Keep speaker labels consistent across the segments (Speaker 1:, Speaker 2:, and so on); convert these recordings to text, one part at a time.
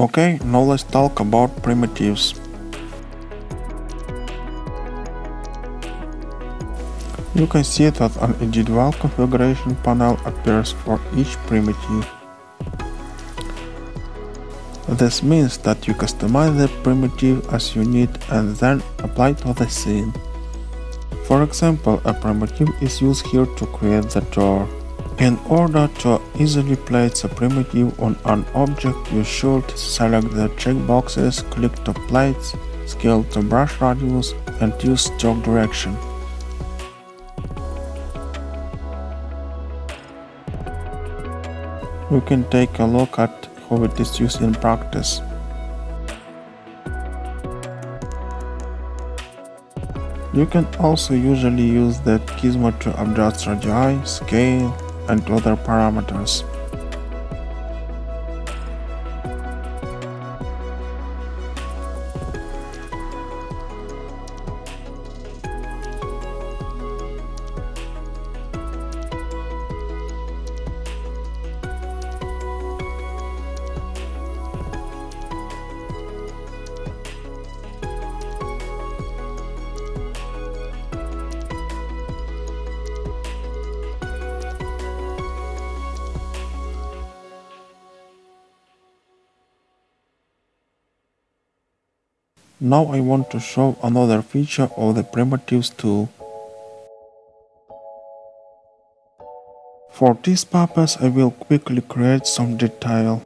Speaker 1: Okay, now let's talk about primitives. You can see that an individual configuration panel appears for each primitive. This means that you customize the primitive as you need and then apply to the scene. For example, a primitive is used here to create the door. In order to easily place a primitive on an object, you should select the checkboxes, click to place, scale to brush radius, and use stroke direction. We can take a look at how it is used in practice. You can also usually use the gizmo to adjust radii, scale, and other parameters. Now I want to show another feature of the primitives tool. For this purpose I will quickly create some detail.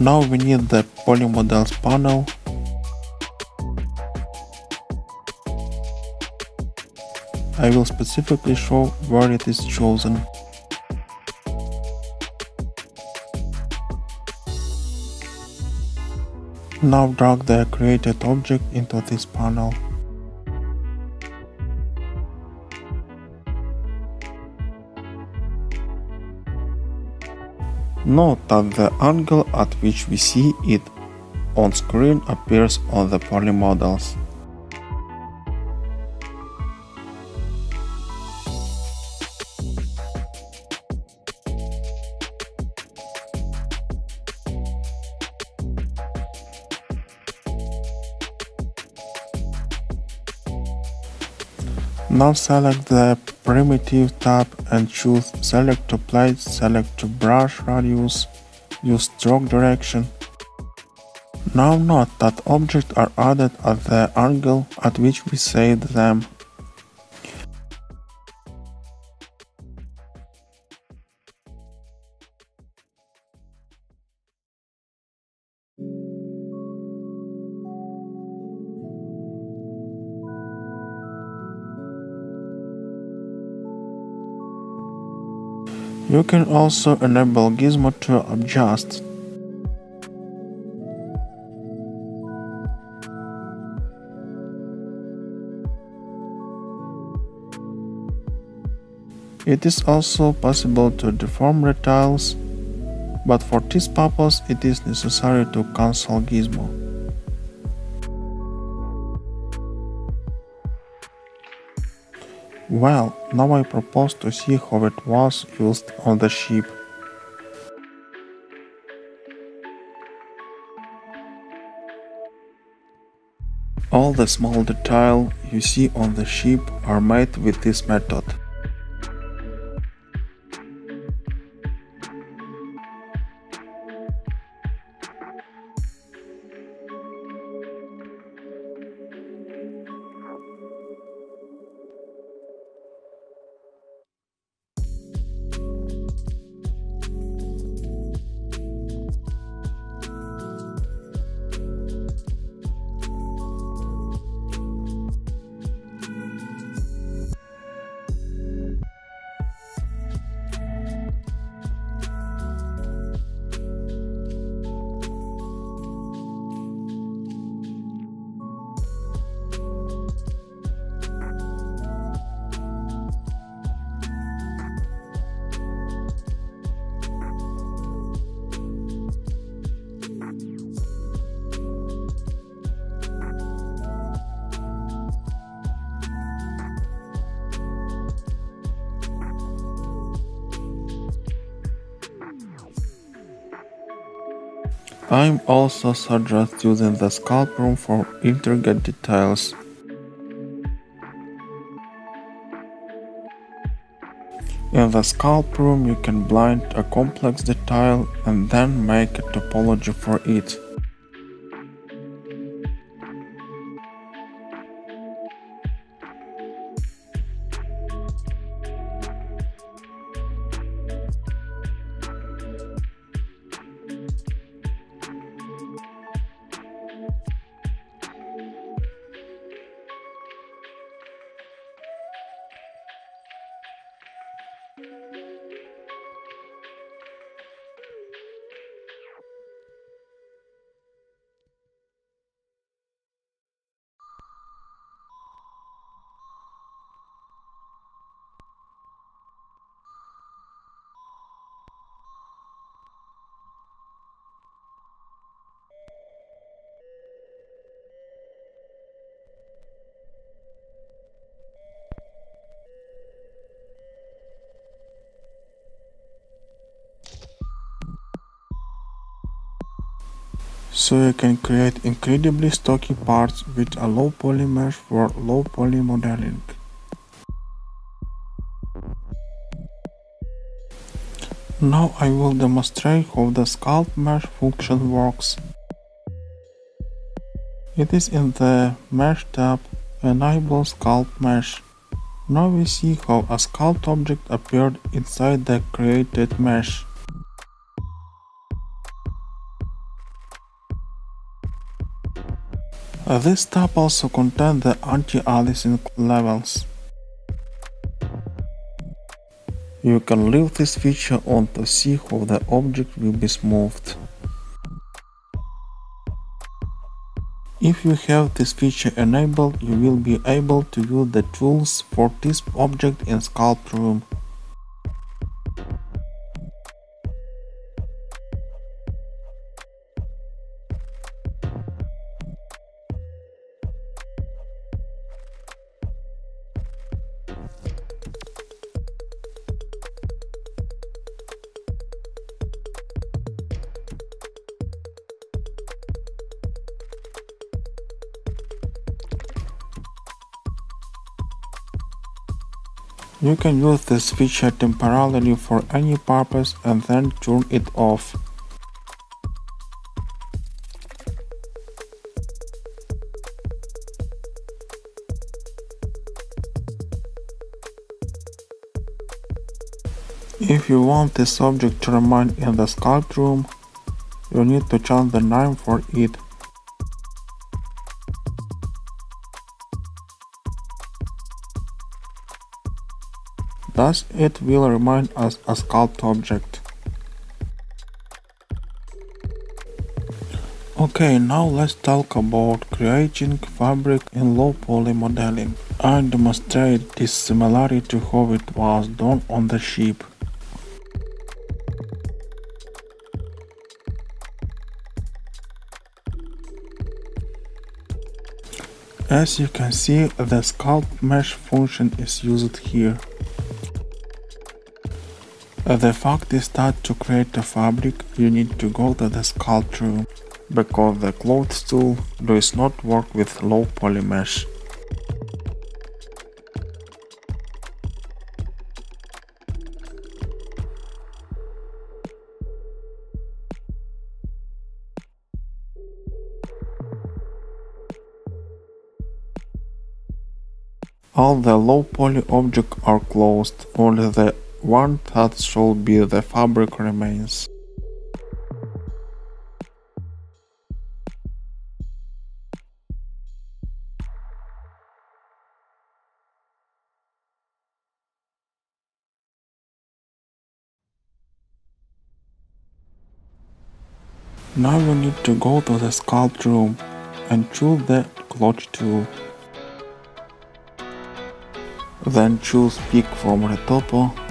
Speaker 1: Now we need the polymodels panel. I will specifically show where it is chosen. Now drag the created object into this panel. Note that the angle at which we see it on screen appears on the poly models. Now select the primitive tab and choose select to plate, select to brush radius, use stroke direction. Now note that objects are added at the angle at which we saved them. You can also enable Gizmo to adjust. It is also possible to deform retiles, but for this purpose it is necessary to cancel Gizmo. Well, now I propose to see how it was used on the ship. All the small detail you see on the ship are made with this method. I'm also suggest using the sculpt room for intricate details. In the sculpt room you can blind a complex detail and then make a topology for it. So you can create incredibly stocky parts with a low poly mesh for low poly modeling. Now I will demonstrate how the sculpt mesh function works. It is in the Mesh tab, Enable Sculpt Mesh. Now we see how a sculpt object appeared inside the created mesh. This tab also contains the anti-aliasing levels. You can leave this feature on to see how the object will be smoothed. If you have this feature enabled, you will be able to use the tools for this object in Sculpt Room. You can use this feature temporarily for any purpose and then turn it off. If you want this object to remain in the sculpt room, you need to change the name for it Thus it will remain as a sculpt object. Okay, now let's talk about creating fabric in low poly modeling and demonstrate this similarity to how it was done on the ship. As you can see, the sculpt mesh function is used here. The fact is that to create a fabric you need to go to the sculpt room, because the clothes tool does not work with low poly mesh. All the low poly objects are closed, only the one that should be the fabric remains. Now you need to go to the sculpt room and choose the cloth tool. Then choose pick from Retopo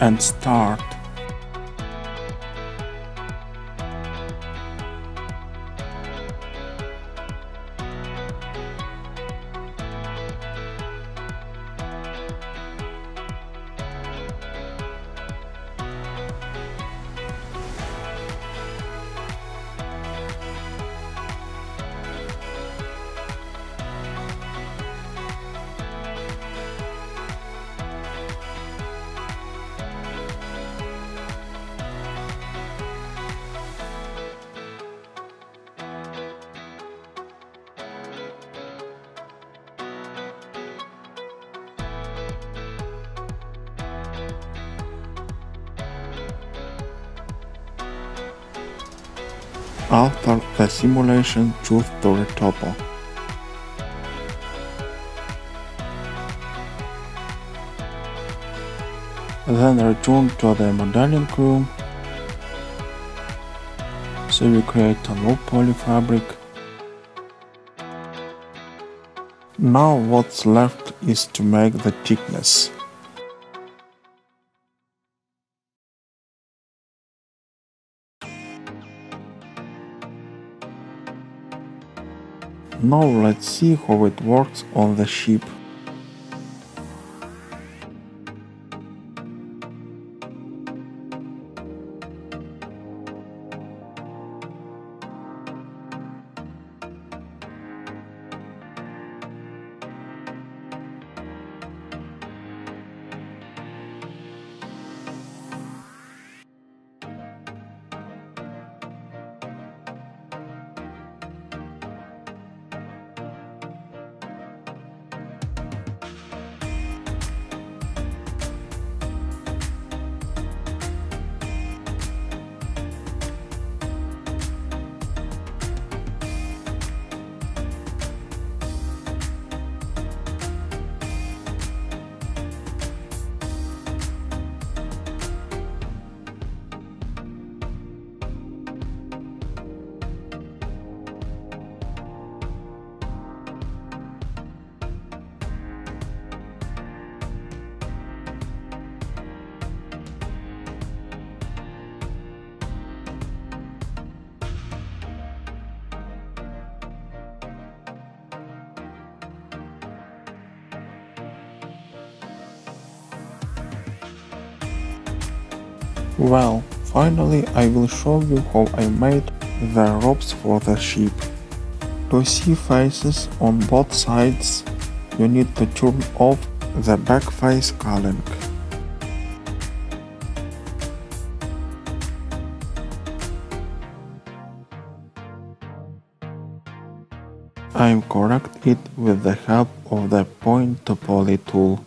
Speaker 1: and start. After the simulation, choose to retopo. Then return to the modeling room. So we create a new polyfabric. Now what's left is to make the thickness. Now let's see how it works on the ship. Well, finally I will show you how I made the ropes for the ship. To see faces on both sides, you need to turn off the back face culling. I correct it with the help of the point to poly tool.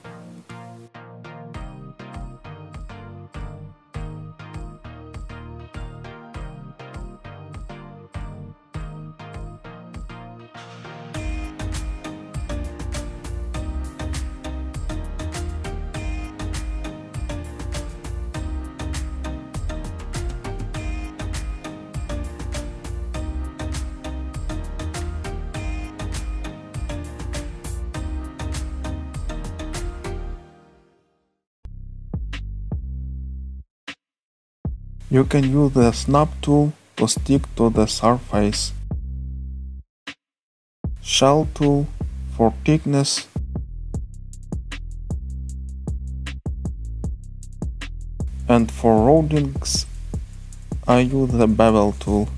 Speaker 1: You can use the snap tool to stick to the surface. Shell tool for thickness. And for roundings, I use the bevel tool.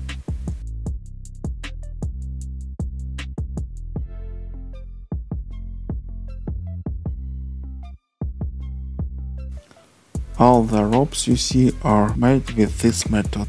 Speaker 1: All the ropes you see are made with this method.